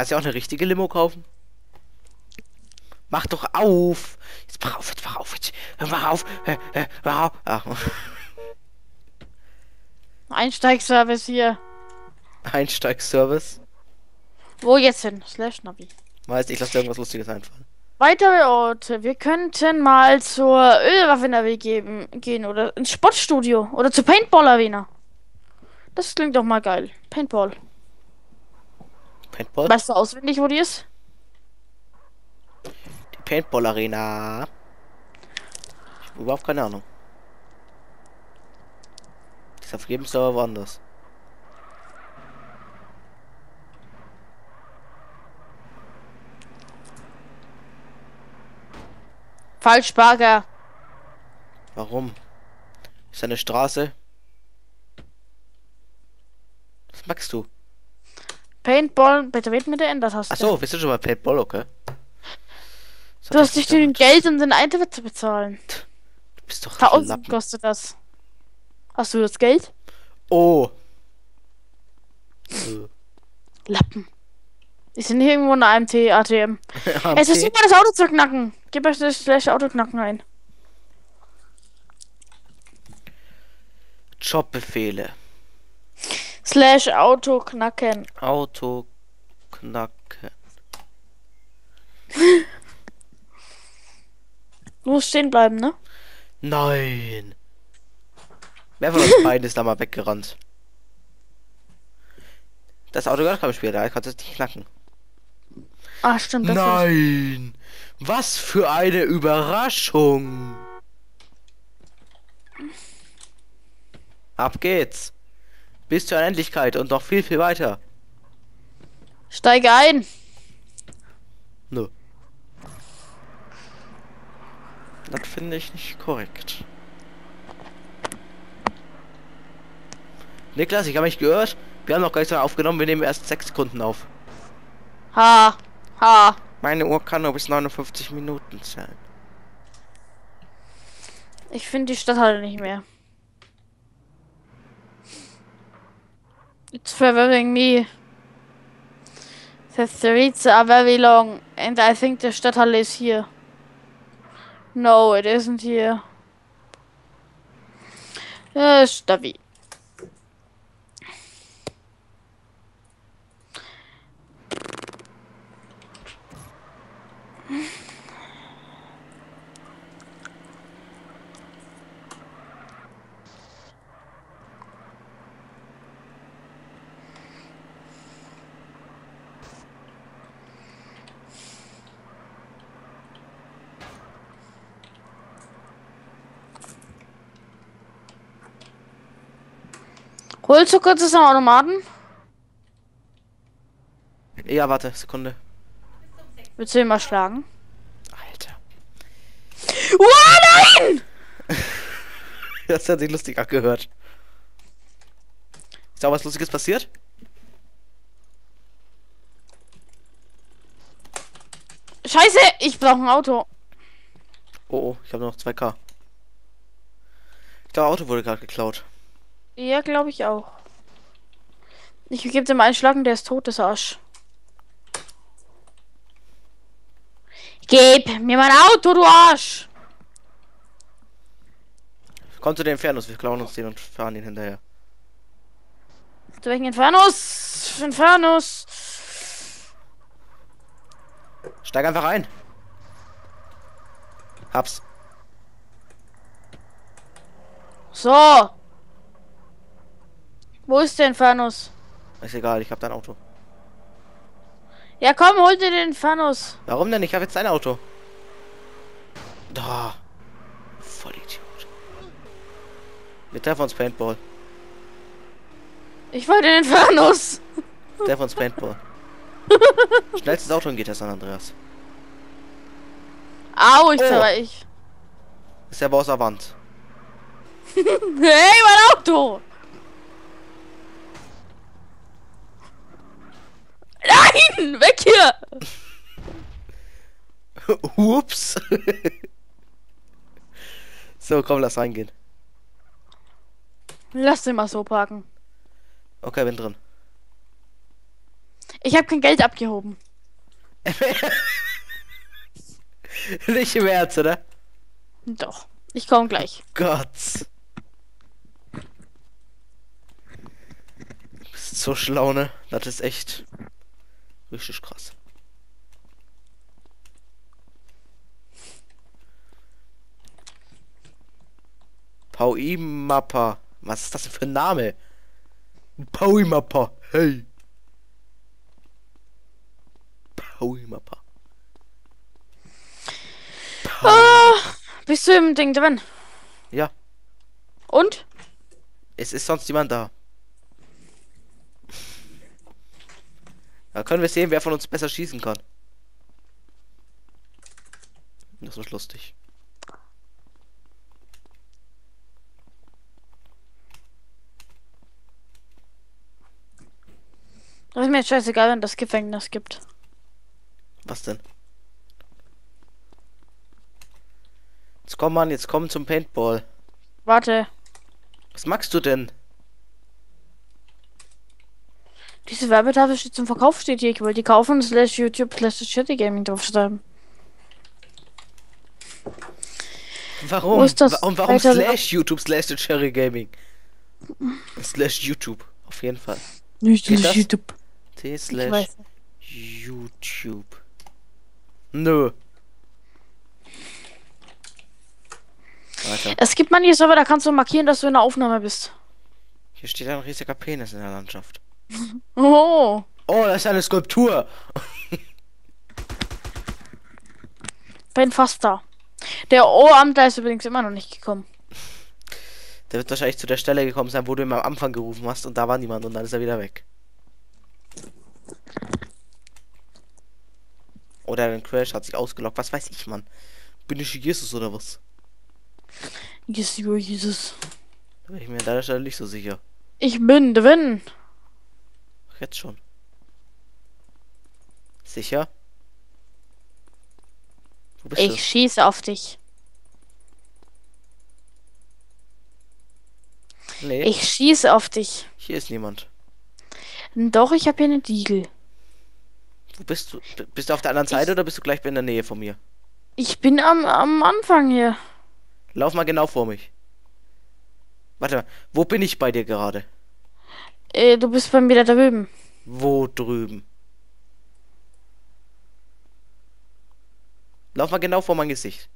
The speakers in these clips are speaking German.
kannst ja auch eine richtige Limo kaufen. Mach doch auf! Jetzt mach auf, jetzt mach auf, jetzt mach auf, äh, äh, mach auf. Einsteigservice hier. Einsteigsservice. Wo jetzt hin? Slash Navi. Weißt, ich lasse irgendwas Lustiges einfallen. Weitere Orte. Wir könnten mal zur Ölwaffen-AW geben, gehen oder ins Sportstudio oder zur Paintball-Arena. Das klingt doch mal geil. Paintball. Paintball? Weißt du auswendig, wo die ist? Die Paintball Arena. Ich hab überhaupt keine Ahnung. Ist auf jedem Server woanders. Falsch, Barger. Warum? Ist eine Straße? Was magst du? Paintball, bitte wird mit der Ender-Taste. Achso, bist du schon bei Paintball, okay? Du hast nicht genügend. Geld, um den Eintritt zu bezahlen. Du bist doch ein 1000 Lappen. kostet das. Hast du das Geld? Oh. Äh, Lappen. Die sind hier irgendwo in der AMT, ATM. Ey, versuch mal das Auto zu knacken. Gib euch das slash Auto knacken ein. Jobbefehle. Slash Auto knacken. Auto knacken. Du musst stehen bleiben, ne? Nein. Wer von uns beiden ist da mal weggerannt? Das Auto gehört keinem Spiel, da kannst du es nicht knacken. Ah, stimmt. Das ist- Nein! Was für eine Überraschung! Ab geht's! Bis zur Unendlichkeit und noch viel, viel weiter. Steige ein. Nö. Das finde ich nicht korrekt. Niklas, ich habe mich gehört. Wir haben noch gar nicht so lange aufgenommen. Wir nehmen erst sechs Sekunden auf. Ha. Ha. Meine Uhr kann nur bis 59 Minuten zählen. Ich finde die Stadthalle nicht mehr. It's favoring me. The streets are very long and I think the Stadthalle is here. No, it isn't here. Äh, Stabi. Holst du kurz das Automaten? Ja, warte, Sekunde. Willst du ihn mal schlagen? Alter. Oh nein! Das hat sich lustig angehört. Ist da was Lustiges passiert? Scheiße, ich brauche ein Auto. Oh, oh, ich habe noch 2K. Ich glaube, Auto wurde gerade geklaut. Ja, glaube ich auch. Ich gebe dem einen Schlag und der ist tot, das Arsch. Gib mir mein Auto, du Arsch! Komm zu den Infernos, wir klauen uns den und fahren ihn hinterher. Zu welchen Infernos? Infernos! Steig einfach ein. Hab's. So! Wo ist der Infernos? Ist egal, ich hab dein Auto. Ja, komm, hol dir den Infernos. Warum denn? Ich habe jetzt dein Auto. Da. Voll Idiot. Wir treffen uns Paintball. Ich wollte den Infernos. Wir treffen uns Paintball. Schnellstes Auto in GTA San Andreas. Au, ich Oh. ich. Ist aber aus der Wand. Hey, mein Auto! Nein! Weg hier! Ups. so, komm, lass reingehen. Lass den mal so parken. Okay, bin drin. Ich habe kein Geld abgehoben. Nicht im Ernst, oder? Doch. Ich komme gleich. Gott. Du bist so schlau, ne? Das ist echt richtig krass. Paui Mappa. Was ist das für ein Name? Paui Mappa. Hey. Paui Mappa. Ah, bist du im Ding drin? Ja, Und? es ist sonst jemand da. Da können wir sehen, wer von uns besser schießen kann. Das ist lustig. Das ist mir jetzt scheißegal, wenn das Gefängnis gibt. Was denn? Jetzt komm Mann, jetzt komm zum Paintball. Warte. Was magst du denn? Diese Werbetafel steht zum Verkauf, steht hier. Ich wollte die kaufen, slash YouTube, slash Shitty Gaming draufschreiben. Warum? Wo ist das Warum, warum slash YouTube slash the Cherry Gaming? Slash YouTube. Auf jeden Fall. Nicht Geht das? YouTube. T Ich slash weiß. YouTube. Nö. Weiter. Es gibt manche Server, da kannst du markieren, dass du in der Aufnahme bist. Hier steht ein riesiger Penis in der Landschaft. Oh. Oh, das ist eine Skulptur. Bin fast da. Der Ohramtler ist übrigens immer noch nicht gekommen. Der wird wahrscheinlich zu der Stelle gekommen sein, wo du ihn am Anfang gerufen hast und da war niemand und dann ist er wieder weg. Oder ein Crash hat sich ausgelockt, was weiß ich, Mann. Bin ich Jesus oder was? Jesus, Jesus. Da bin ich mir an der Stelle nicht so sicher. Ich bin drin. Jetzt schon. Sicher? Ich schieße auf dich. du? Nee, Ich schieße auf dich. hier ist niemand. Doch, ich habe hier eine Diegel. Wo bist du? Bist du auf der anderen Seite oder bist du gleich in der Nähe von mir? Ich bin am, am Anfang hier. Lauf mal genau vor mich. Warte mal, wo bin ich bei dir gerade? Äh, du bist bei mir da drüben. Wo drüben? Lauf mal genau vor mein Gesicht.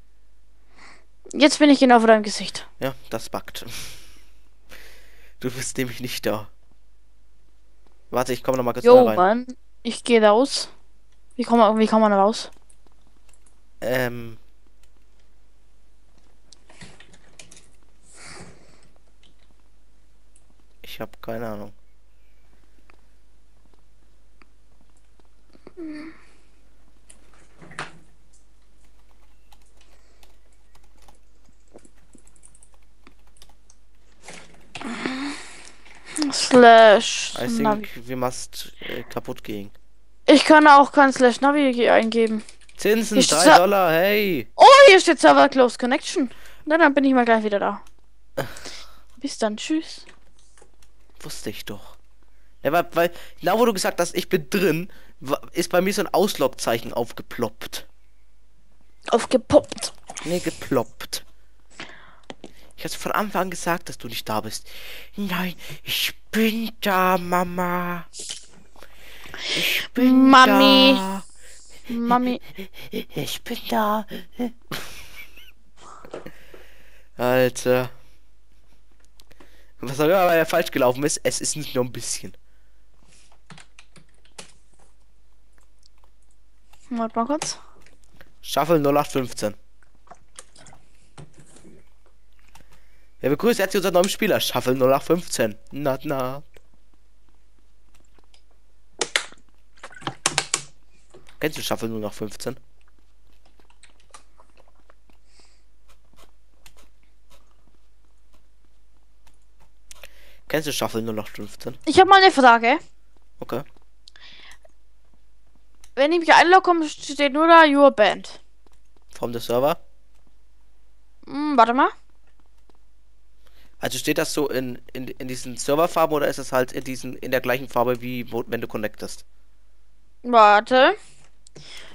Jetzt bin ich genau vor deinem Gesicht. Ja, das backt. Du bist nämlich nicht da. Warte, ich komme noch mal kurz Jo, rein. Mann. Ich gehe raus. Wie kann man, wie kann man raus? Ähm. Ich habe keine Ahnung. Slash. I Navi. think we must äh, kaputt gehen. Ich kann auch kein Slash Navi eingeben. Zinsen, Ich 3 sa- Dollar, hey! Oh, hier steht Server Close Connection. Na, dann bin ich mal gleich wieder da. Bis dann, tschüss. Wusste ich doch. Ja, weil, weil, na wo du gesagt hast, ich bin drin, ist bei mir so ein Auslogzeichen aufgeploppt. Aufgepoppt. Nee, geploppt. Ich hab's von Anfang an gesagt, dass du nicht da bist. Nein, ich bin da, Mama. Ich bin Mami. da. Mami. Ich bin da. Alter. Was auch immer falsch gelaufen ist, es ist nicht nur ein bisschen. Warte mal kurz. Shuffle 0815. Ja, begrüßt herzlich unseren neuen Spieler, Shuffle 0815. Na, na. Kennst du Shuffle 0815? Kennst du Shuffle 0815? Ich habe mal eine Frage. Okay. Wenn ich mich einlogge, steht nur da Your Band. From the Server. Hm, warte mal. Also steht das so in, in, in diesen Serverfarben oder ist es halt in diesen in der gleichen Farbe wie wo, wenn du connectest? Warte.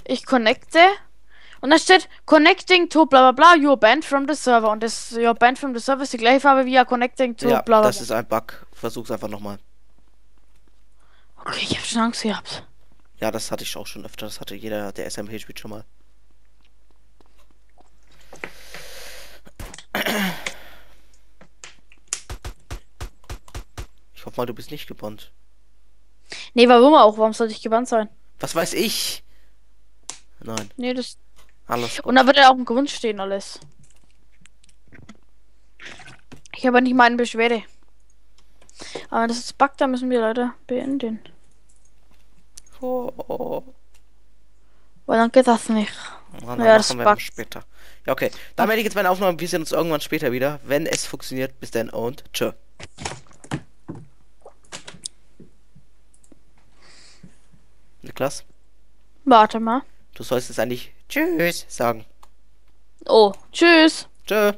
Ich connecte. Und da steht Connecting to bla bla bla, you're banned from the server. Und das you're banned from the server ist die gleiche Farbe wie ja Connecting to Ja, bla bla das bla. ist ein Bug. Versuch's einfach nochmal. Okay, ich hab schon Angst gehabt. Ja, das hatte ich auch schon öfter. Das hatte jeder, der SMH spielt schon mal. Ich hoffe mal, du bist nicht gebannt. Nee, warum auch? Warum sollte ich gebannt sein? Was weiß ich? Nein, Nee, das. alles. Und da wird ja auch ein Grund stehen, alles. Ich habe nicht meine Beschwerde. Aber das ist Bug, da müssen wir leider beenden. Oh, oh. Weil dann geht das nicht. Na, Ja, das wir später. Ja, okay. Dann werde ich jetzt meine Aufnahme. Wir sehen uns irgendwann später wieder, wenn es funktioniert. Bis dann und tschö. Niklas, Warte mal. du sollst jetzt eigentlich Tschüss sagen. Oh, tschüss. Tschö.